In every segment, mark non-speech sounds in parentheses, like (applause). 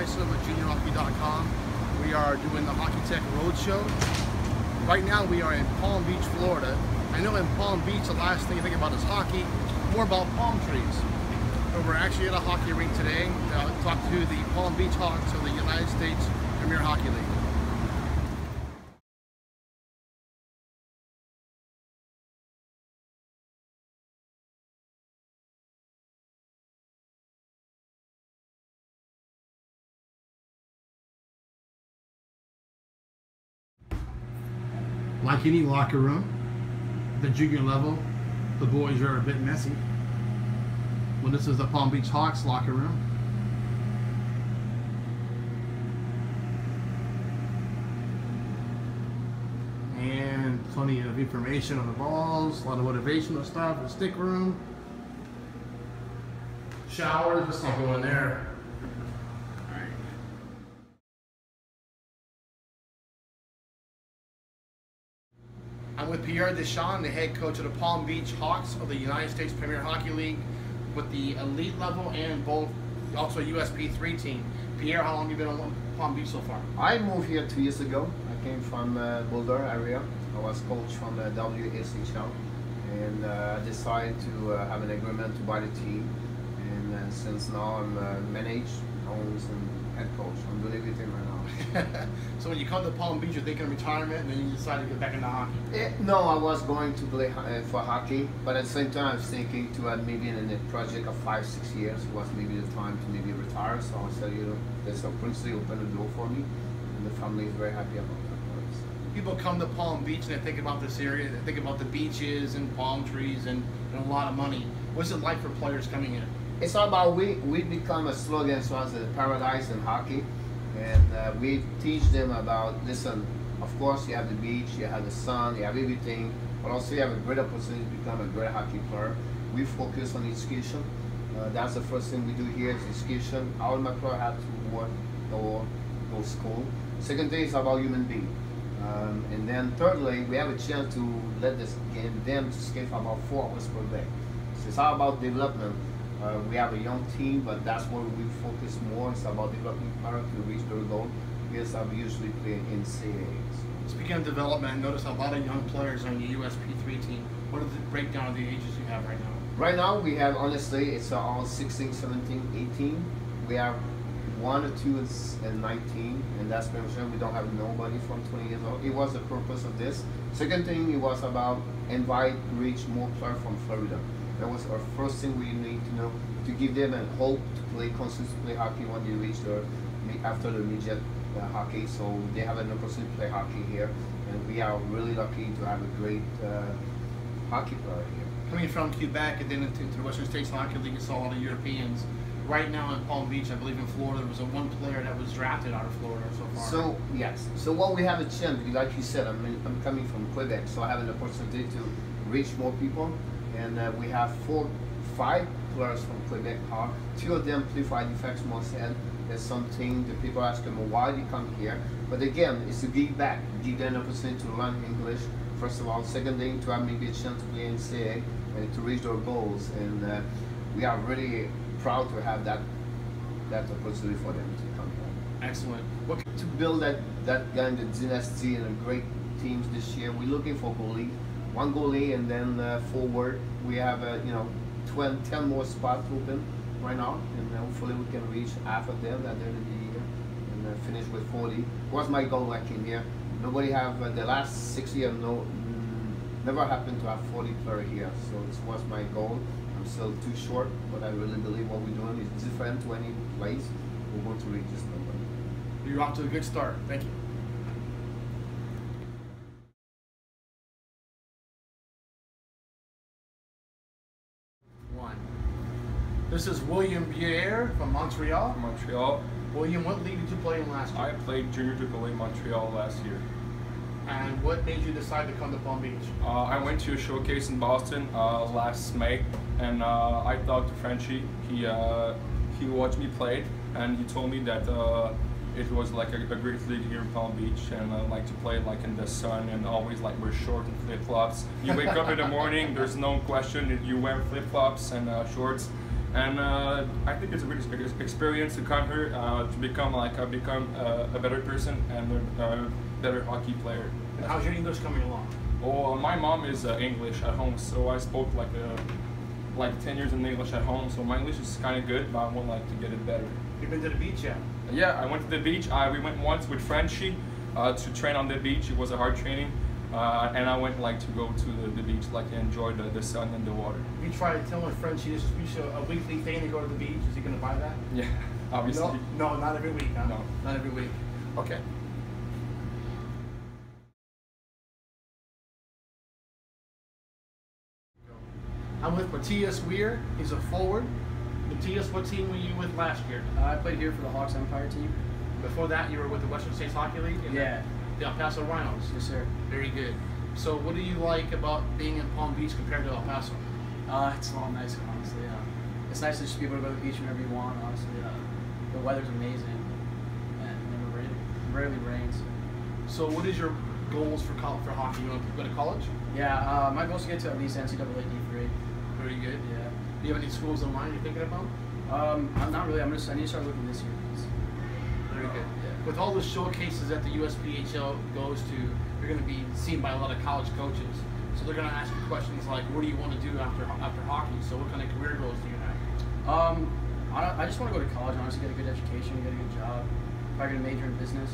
Isom at juniorhockey.com. We are doing the Hockey Tech Roadshow. Right now we are in Palm Beach, Florida. I know in Palm Beach the last thing you think about is hockey, more about palm trees. But we're actually at a hockey rink today to talk to the Palm Beach Hawks of the United States Premier Hockey League. Like any locker room, the junior level, the boys are a bit messy. Well, this is the Palm Beach Hawks locker room. And plenty of information on the balls, a lot of motivational stuff, a stick room, showers, let's not go in there. I'm with Pierre Deschamps, the head coach of the Palm Beach Hawks of the United States Premier Hockey League with the elite level and both also USP 3 team. Pierre, how long have you been on Palm Beach so far? I moved here two years ago. I came from uh, Boulder area. I was coach from the WSHL and uh, I decided to uh, have an agreement to buy the team. And uh, since now I'm uh, managed, owns and head coach. I'm doing everything right now. (laughs) so when you come to Palm Beach, you're thinking of retirement, and then you decide to get back into hockey. Eh, no, I was going to play uh, for hockey, but at the same time, I was thinking to uh, maybe in a project of five, six years was maybe the time to maybe retire. So I said, you know, there's a Prince opened the door for me, and the family is very happy about that. People come to Palm Beach and they think about this area. They think about the beaches and palm trees and, and a lot of money. What's it like for players coming in? It's all about we we become a slogan so as a paradise in hockey. And uh, we teach them about listen of course you have the beach you have the sun you have everything but also you have a great opportunity to become a great hockey player. We focus on education uh, that's the first thing we do here is education all my players have to work or go school second thing is about human being. Um, and then thirdly we have a chance to let this game them to skate for about four hours per day. So it's all about development uh, we have a young team, but that's where we focus more. It's about developing players to reach their goal. Because I'm usually play in CAAs. Speaking of development, I noticed a lot of young players on the USP3 team. What is the breakdown of the ages you have right now? Right now, we have, honestly, it's all 16, 17, 18. We have one or two and 19, and that's pretty much We don't have nobody from 20 years old. It was the purpose of this. Second thing, it was about invite, reach more players from Florida. That was our first thing we need to know to give them a hope to play consistently play hockey when they reach their after the midget uh, hockey. So they have an opportunity to play hockey here, and we are really lucky to have a great uh, hockey player here. Coming from Quebec and then into, the Western States Hockey League, you saw all the Europeans. Right now in Palm Beach, I believe in Florida, there was a one player that was drafted out of Florida so far. So yes, so what we have a chance, like you said, I'm, I'm coming from Quebec, so I have an opportunity to reach more people and uh, we have four, five players from Quebec Park. Two of them play for Halifax Montreal. There's something that people ask them why they come here. But again, it's to give back, give them an opportunity to learn English. First of all, second thing to have maybe a chance to play in CA and to reach their goals. And uh, we are really proud to have that that opportunity for them to come here. Excellent. What to build that that kind of dynasty and a great teams this year? We're looking for goalie one goalie and then uh, forward. We have uh, you know 12, 10 more spots open right now, and hopefully we can reach half of them at the end of the year and uh, finish with 40. Was my goal when I came here. Nobody have uh, the last six years no mm, never happened to have 40 player here, so this was my goal. I'm still too short, but I really believe what we're doing is different to any place. We want to reach this number. You're off to a good start. Thank you. This is William Pierre from Montreal. Montreal. William, what league did you play in last year? I played junior AAA Montreal last year. And what made you decide to come to Palm Beach? Uh, I went to a showcase in Boston uh, last May, and uh, I talked to Frenchie. He uh, he watched me play, and he told me that uh, it was like a, a, great league here in Palm Beach, and I like to play like in the sun and always like wear shorts and flip flops. You wake up in the morning, there's no question you wear flip flops and uh, shorts and uh, I think it's a really good experience to come here uh, to become like uh, become uh, a better person and a better hockey player. And how's your English coming along? Oh, my mom is uh, English at home, so I spoke like uh, like 10 years in English at home, so my English is kind of good, but I would like to get it better. You've been to the beach yet? Yeah, I went to the beach. I, we went once with Frenchie uh, to train on the beach. It was a hard training. Uh, and I went like to go to the, the beach, like enjoy the, the sun and the water. You tried telling Frenchie this is a, a weekly thing to go to the beach. Is he going to buy that? Yeah, (laughs) obviously. No, no, not every week, huh? No. Not every week. Okay. I'm with Matthias Weir. He's a forward. Matthias, what team were you with last year? Uh, I played here for the Hawks Empire team. Before that, you were with the Western States Hockey League? in the- Yeah. The El Paso Rhinos. Yes, sir. Very good. So, what do you like about being in Palm Beach compared to El Paso? Uh, it's a lot nicer, honestly. Uh, it's nice to just be able to go to the beach whenever you want, honestly. Uh, the weather's amazing. And it never rain, rarely rains. So, what is your goals for col- for hockey? You want to go to college? Yeah, uh, my goal is to get to at least NCAA D3. Very good. Yeah. Do you have any schools in mind you're thinking about? Um, I'm not really. I'm just. I need to start looking this year. 'cause- Very good. With all the showcases that the USPHL goes to, you're going to be seen by a lot of college coaches. So they're going to ask you questions like, "What do you want to do after after hockey?" So, what kind of career goals do you have? Um, I, I just want to go to college, honestly, get a good education, get a good job. Probably get a major in business,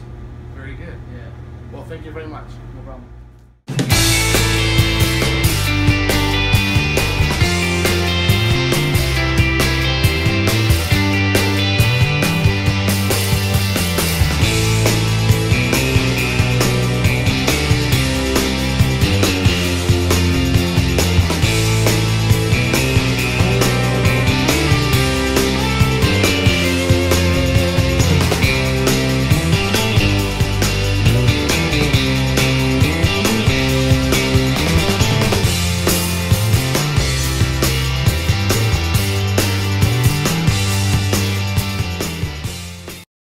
Very good. yeah, Well, thank you very much. no problem.